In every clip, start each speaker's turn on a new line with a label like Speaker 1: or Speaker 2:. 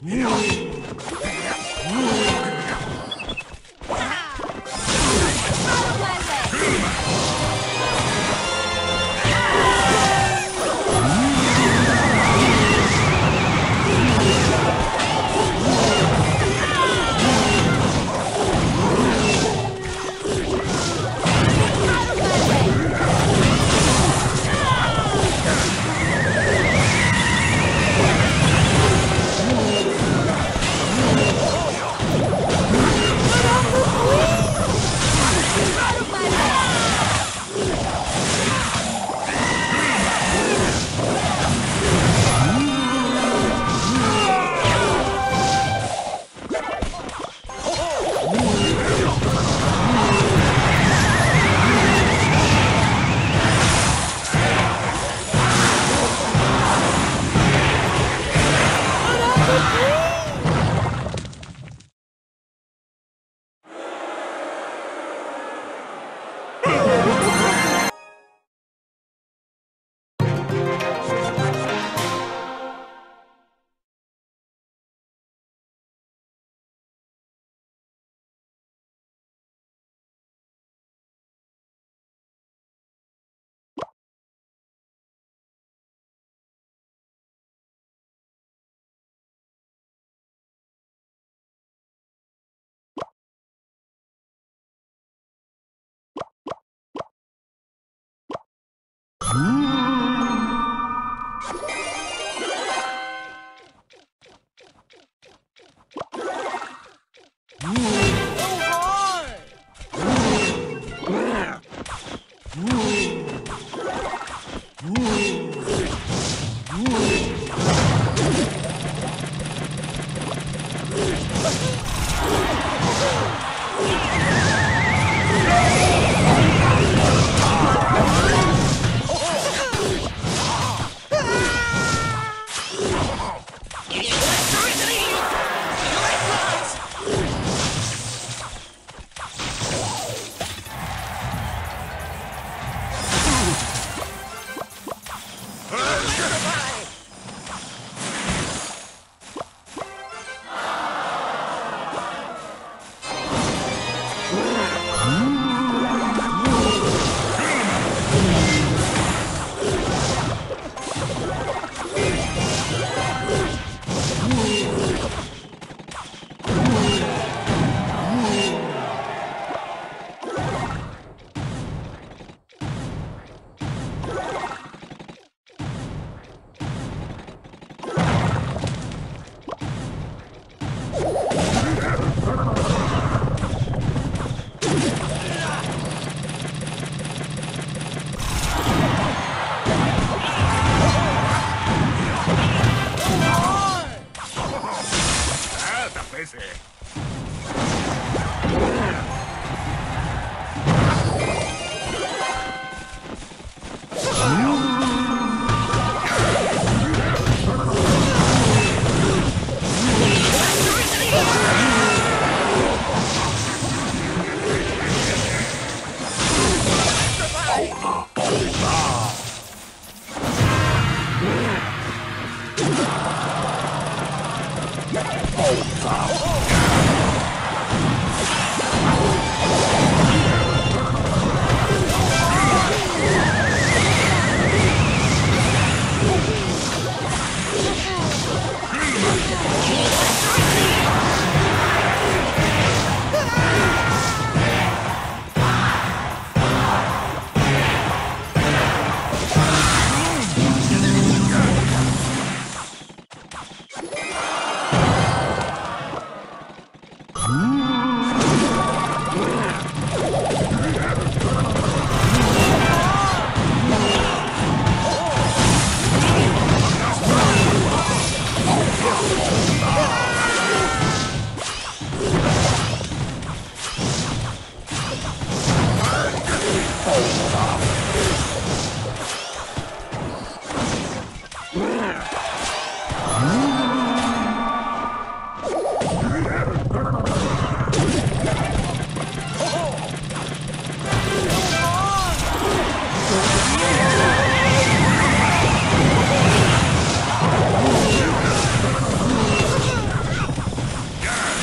Speaker 1: Yeah.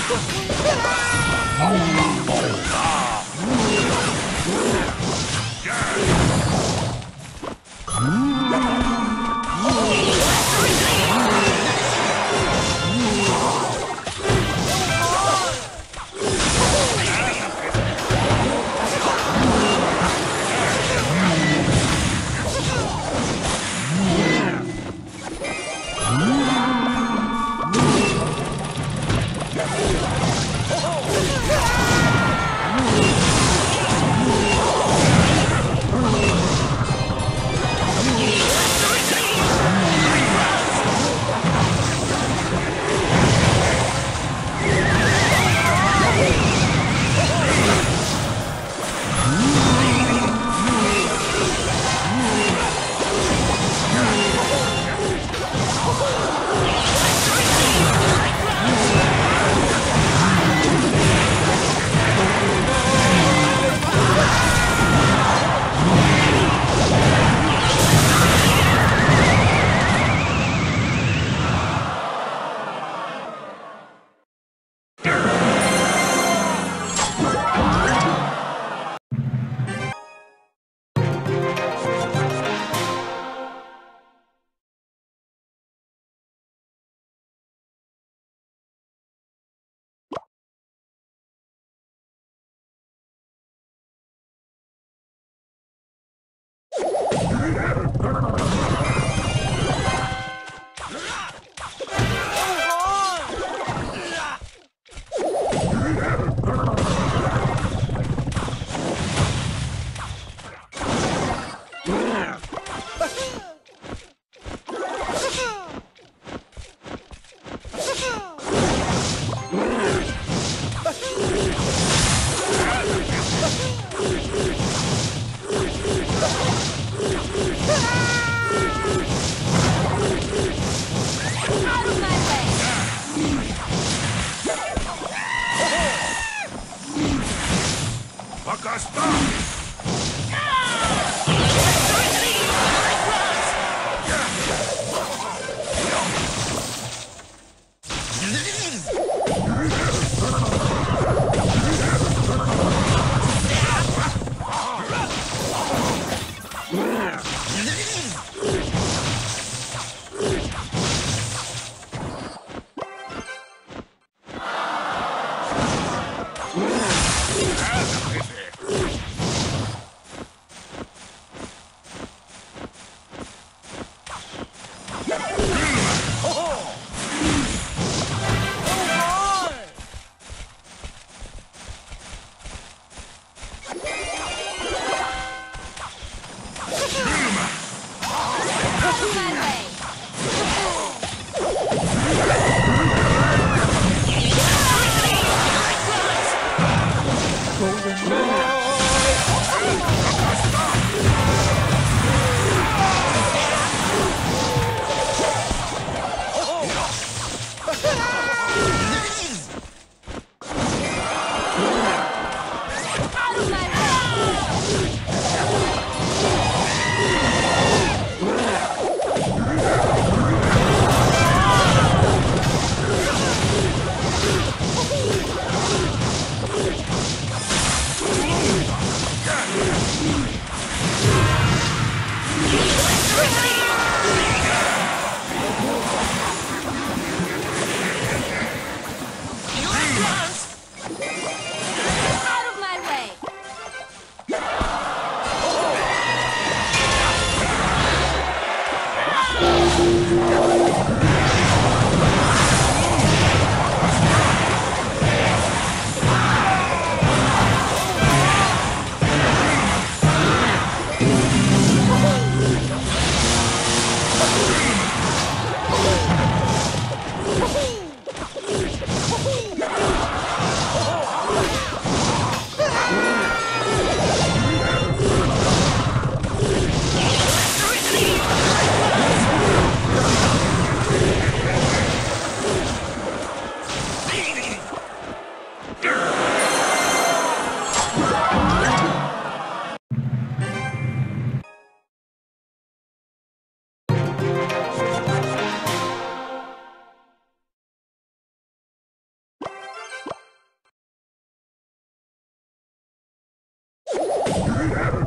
Speaker 1: Oh, Come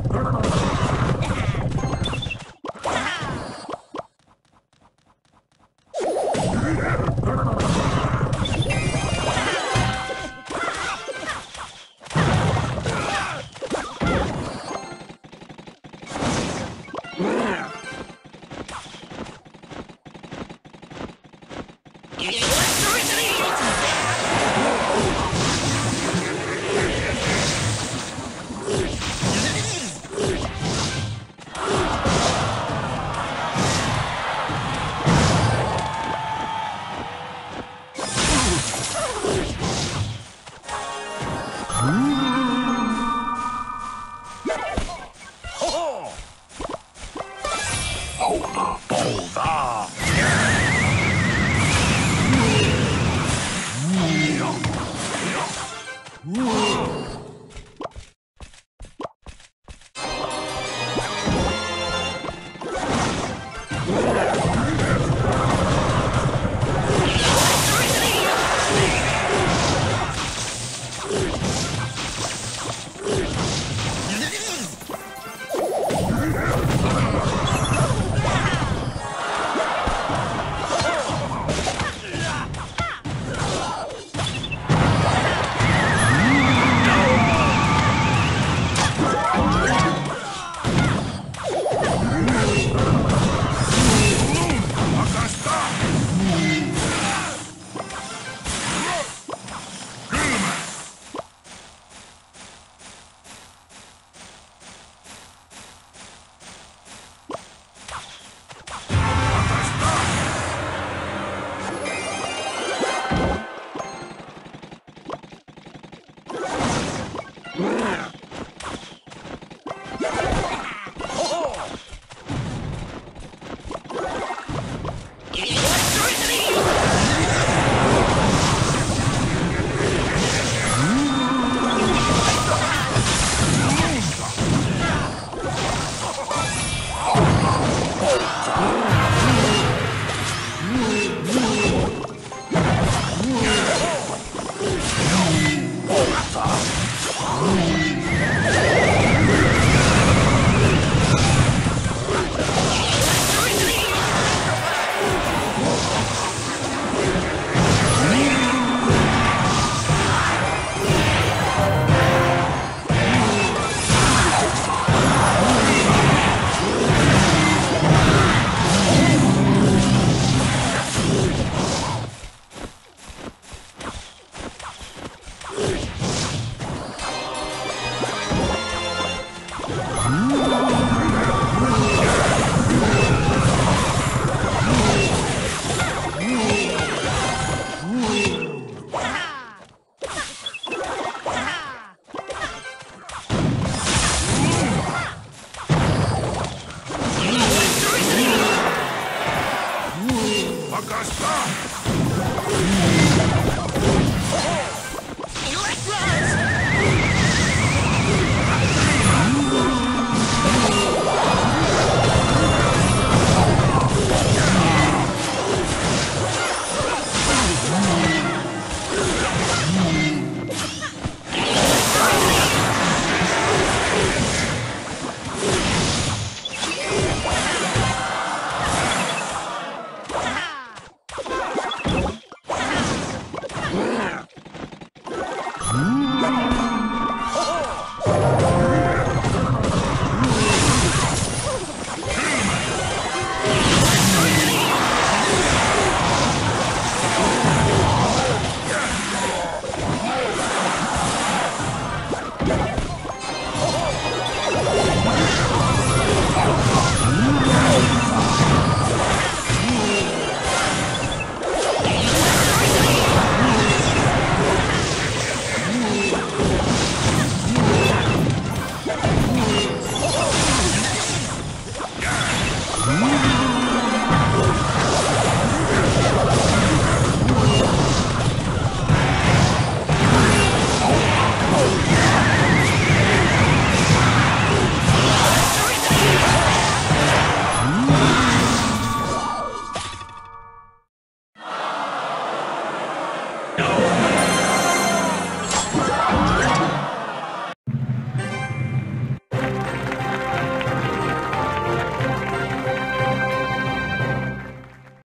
Speaker 1: Oh, my God.